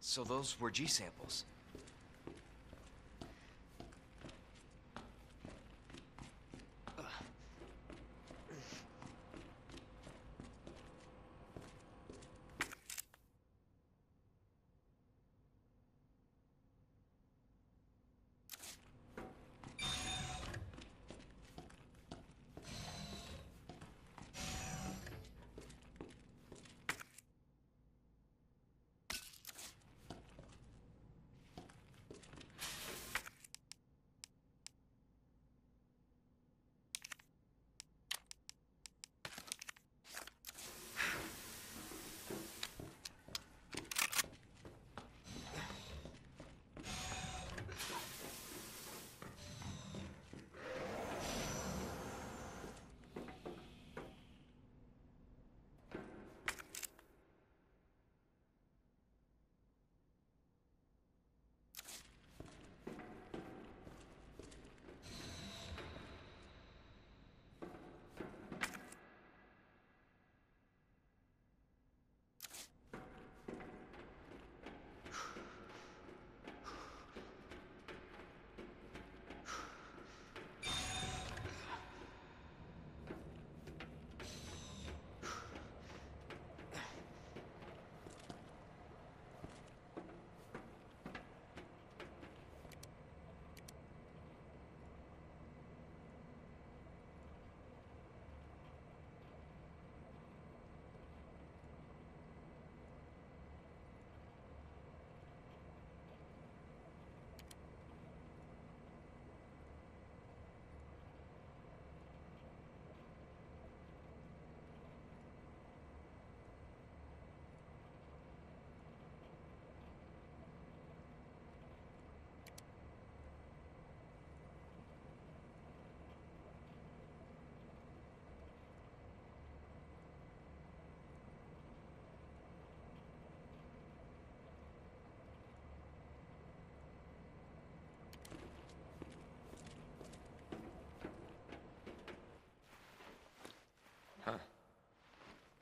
So those were G samples.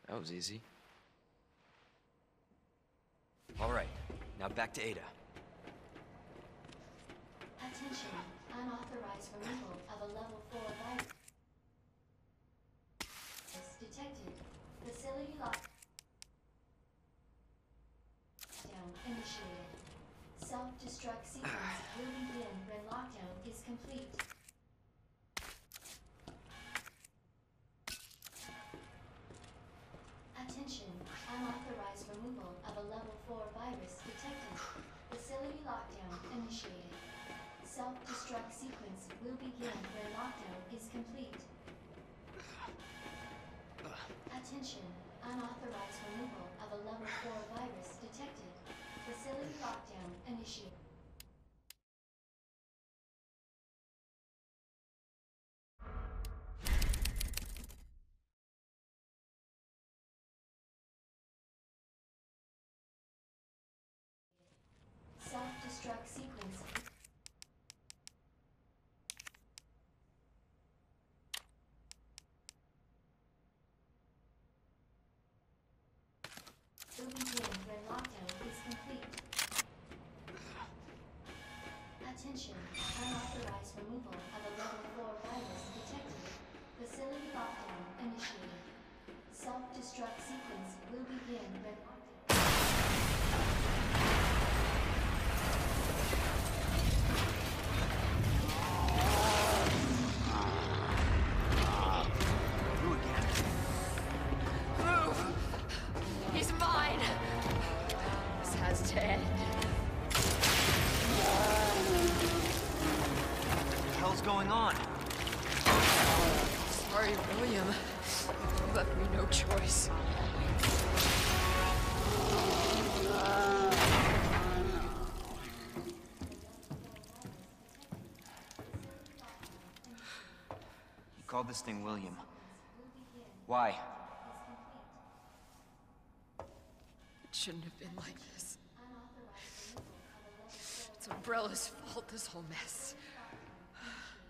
That was easy. All right, now back to Ada. Attention, unauthorized removal of a level 4 virus detected. Facility lock down initiated. Self-destruct sequence will begin when lockdown is complete. Attention, unauthorized removal of a level 4 virus detected. Facility lockdown initiated. Self-destruct sequence will begin when lockdown is complete. Attention, unauthorized removal of a level 4 virus detected. Facility lockdown initiated. Going on? Sorry, William. You left me no choice. You called this thing William. Why? It shouldn't have been like this. It's Umbrella's fault, this whole mess.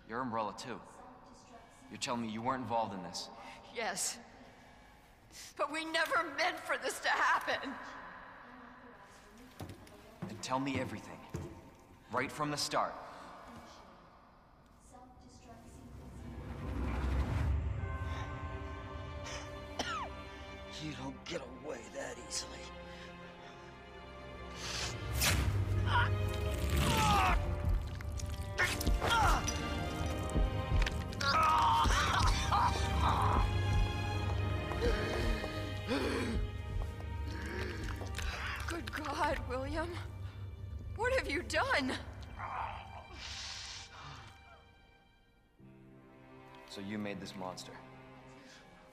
You're Umbrella too. You're telling me you weren't involved in this. Yes. But we never meant for this to happen. And tell me everything. Right from the start. You don't get away that easily. You made this monster.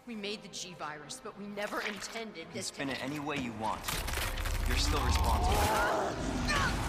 We made the G-Virus, but we never intended You can this to... spin it any way you want. You're still responsible.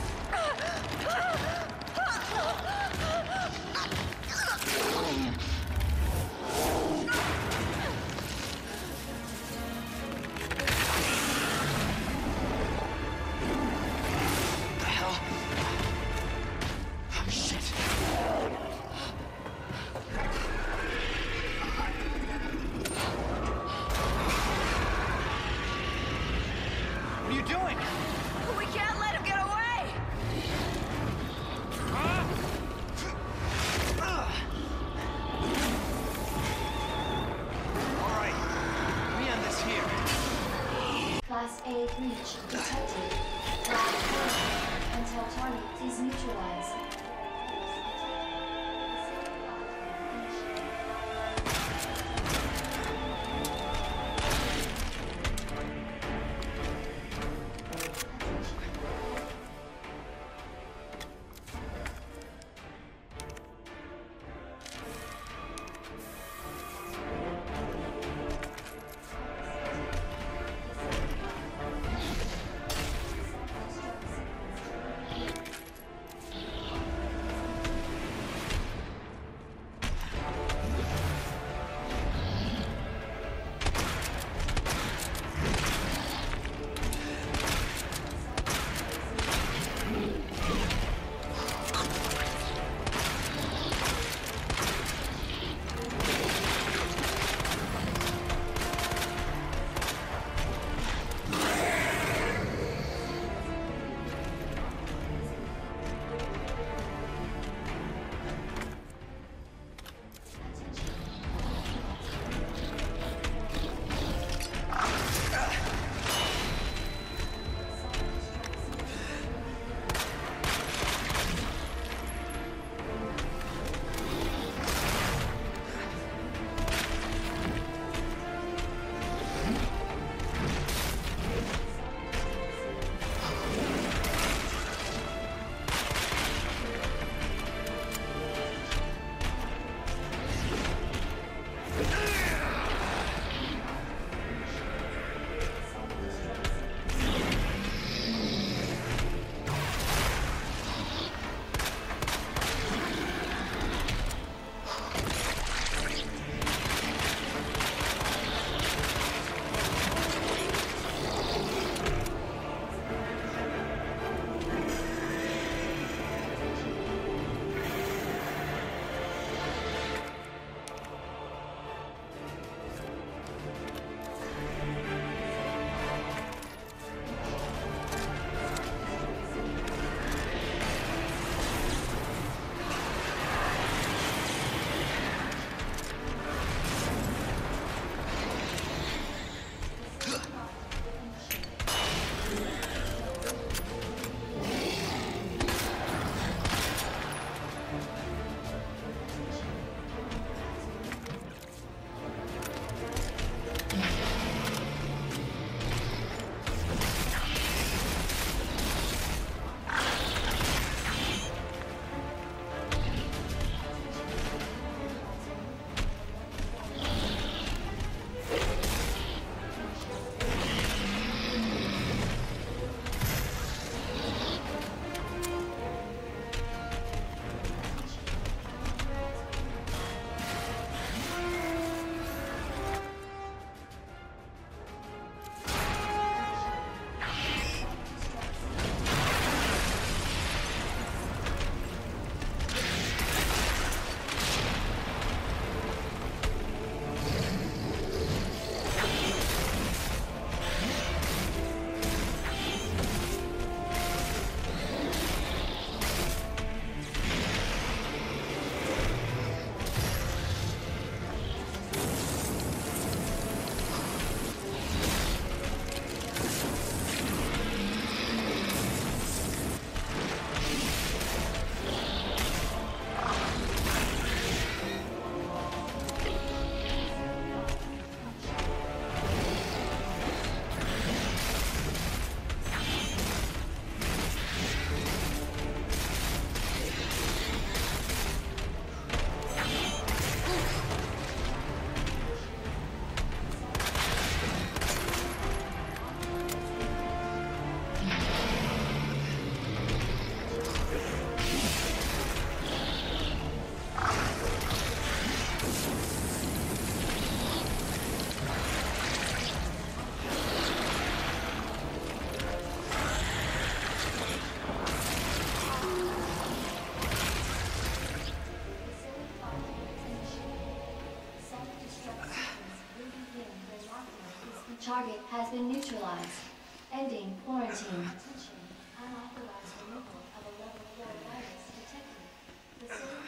Target has been neutralized. Ending quarantine. Attention. Unauthorized removal of a level 4 virus detected.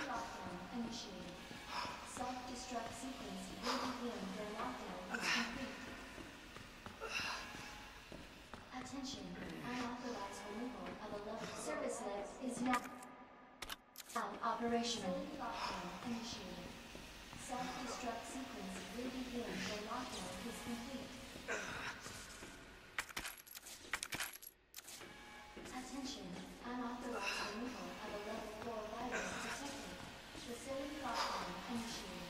Lockdown initiated. Self-destruct sequence is complete. Attention. Unauthorized removal of a level service is now operational. Lockdown initiated. Self-destruct sequence will begin when lockdown is complete. Attention, unauthorized removal of a level 4 virus detected. Facility lockdown initiated.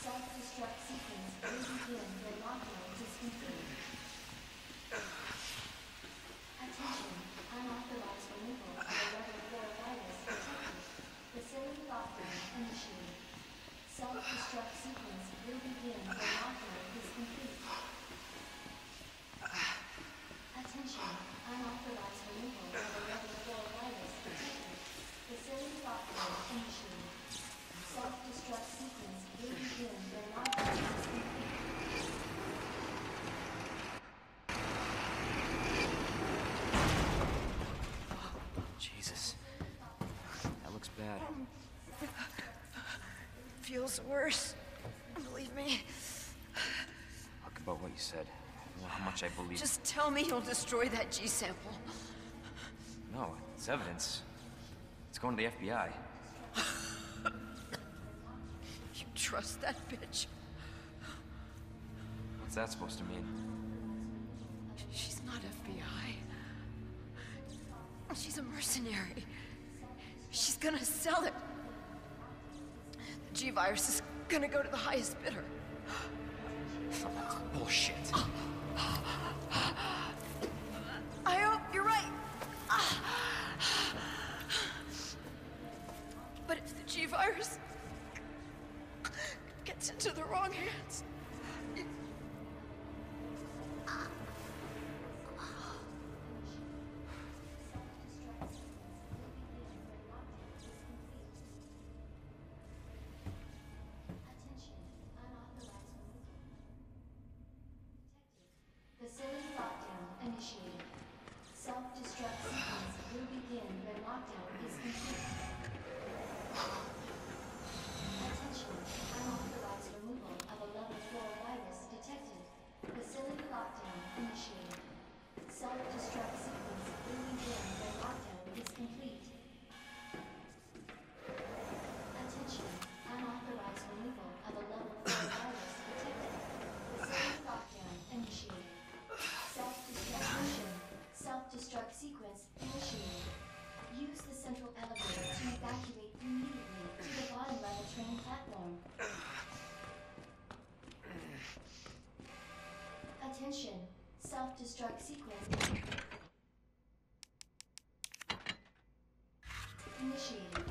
Self-destruct sequence will begin when lockdown is complete. Attention, unauthorized removal of a level 4 virus detected. Facility lockdown initiated. Self-destruct sequence will begin when lockdown is complete. Attention, unauthorized removal of a level 4 virus detected. Facility lockdown initiated. Self-destruct sequence will begin when lockdown is complete. Jesus. That looks bad. Feels worse. Believe me. Talk about what you said. You know how much I believe. Just tell me you'll destroy that G sample. No, it's evidence. It's going to the FBI. You trust that bitch? What's that supposed to mean? She's not FBI. She's a mercenary. She's gonna sell it. The G virus is gonna go to the highest bidder. Bullshit. Oh. Self-destruct sequence will begin when lockdown is complete. Attention, self-destruct sequence. Initiated.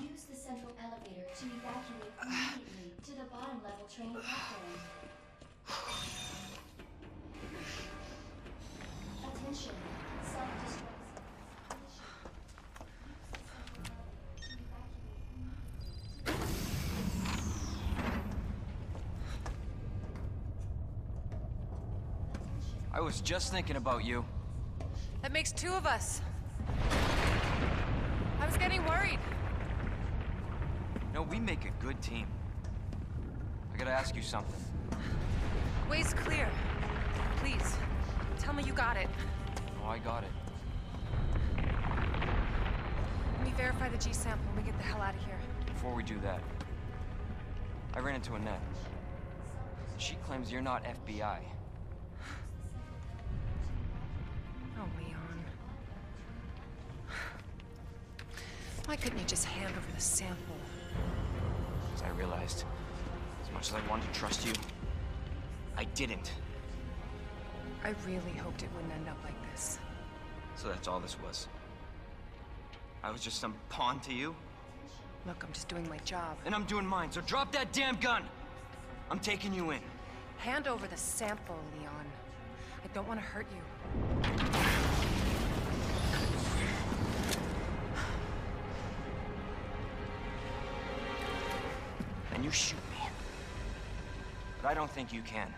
Use the central elevator to evacuate immediately to the bottom level train I was just thinking about you. That makes two of us. I was getting worried. No, we make a good team. I gotta ask you something. Way's clear. Please, tell me you got it. Oh, I got it. Let me verify the G sample and we get the hell out of here. Before we do that, I ran into Annette. She claims you're not FBI. Why couldn't you just hand over the sample? As I realized, as much as I wanted to trust you, I didn't. I really hoped it wouldn't end up like this. So that's all this was. I was just some pawn to you, Look, I'm just doing my job. and I'm doing mine, so drop that damn gun! I'm taking you in. Hand over the sample, Leon. I don't want to hurt you. Shoot me. But I don't think you can.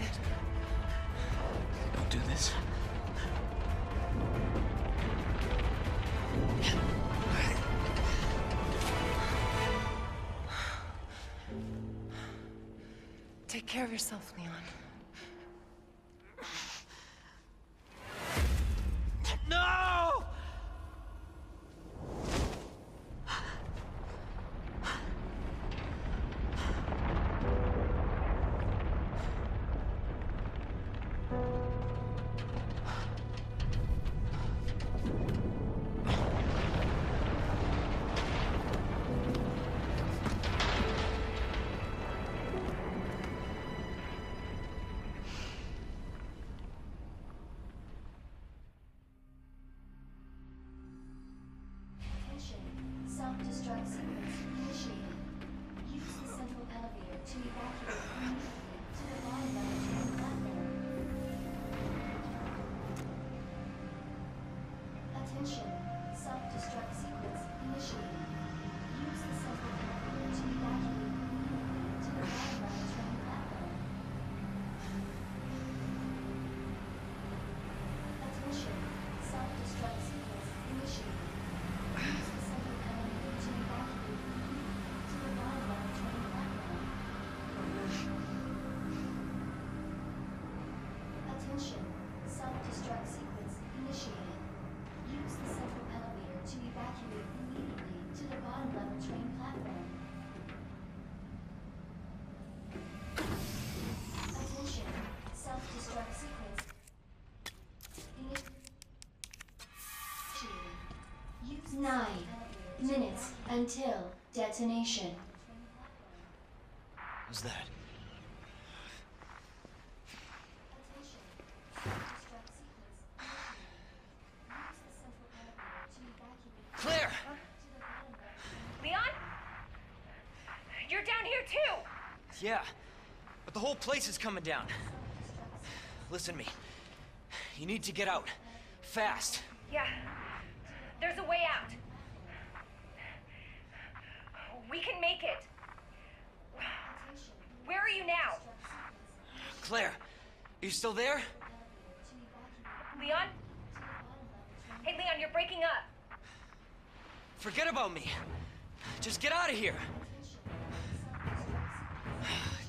It. Don't do this. Take care of yourself, Leon. Nine minutes until detonation. What's that? Attention. Self-destruct sequence initiated. Use the central elevator to evacuate Claire! to the bottom level. Leon? You're down here too! Yeah, but the whole place is coming down. Listen to me. You need to get out. Fast. Yeah. There's a way out. We can make it. Where are you now? Claire, are you still there? Leon? Hey, Leon, you're breaking up. Forget about me. Just get out of here.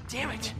Damn it.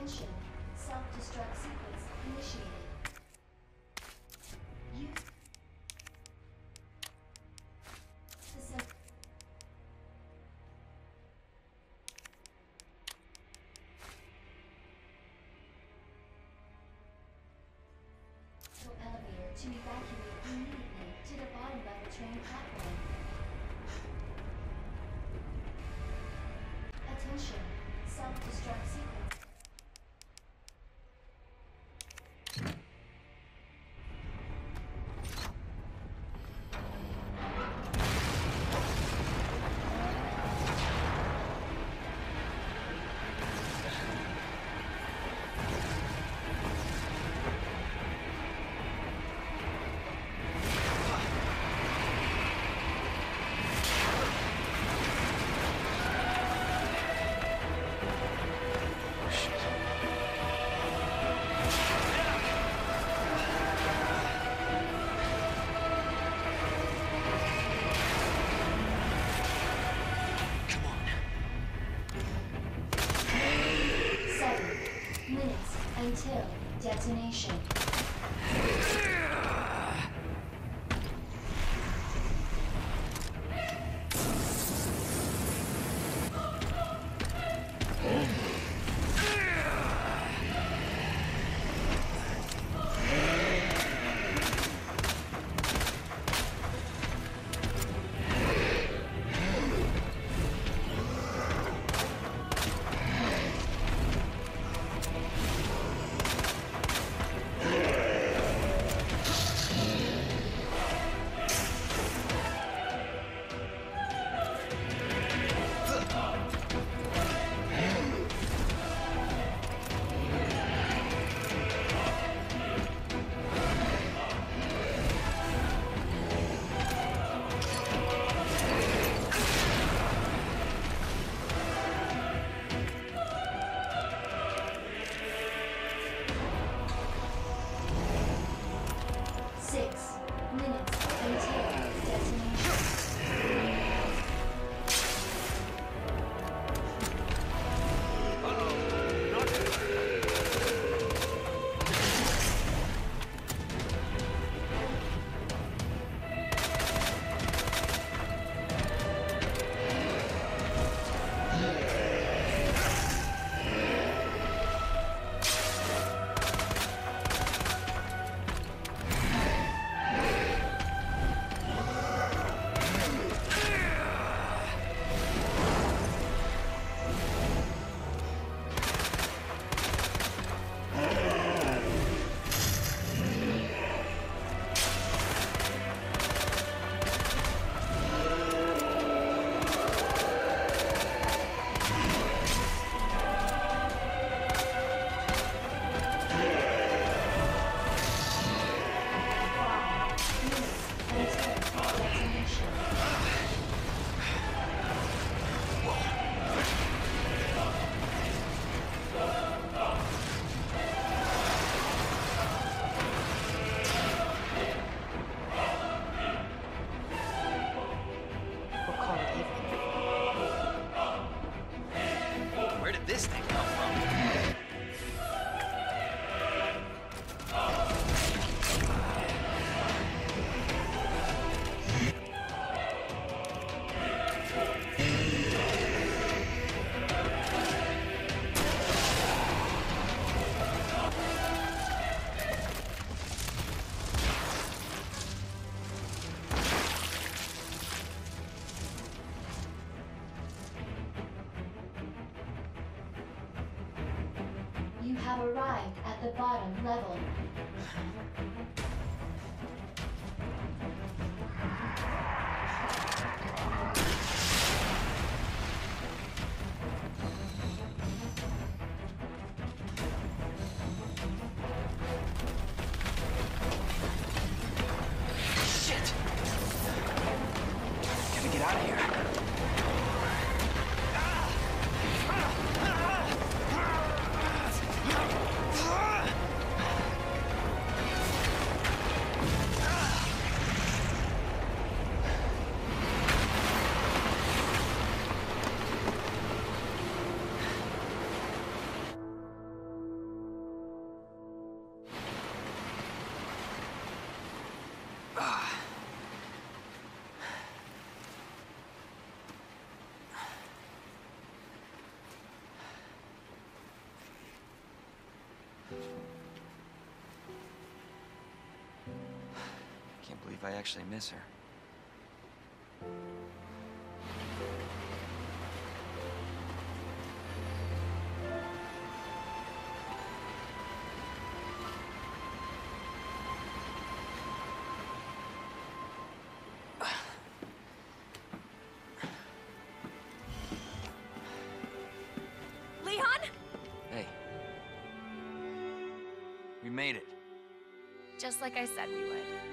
Attention. Self-destruct sequence initiated. You... System... elevator to evacuate immediately to the bottom the train platform. Attention. Self-destruct bottom level. Can't believe I actually miss her. Leon? Hey. We made it. Just like I said we would.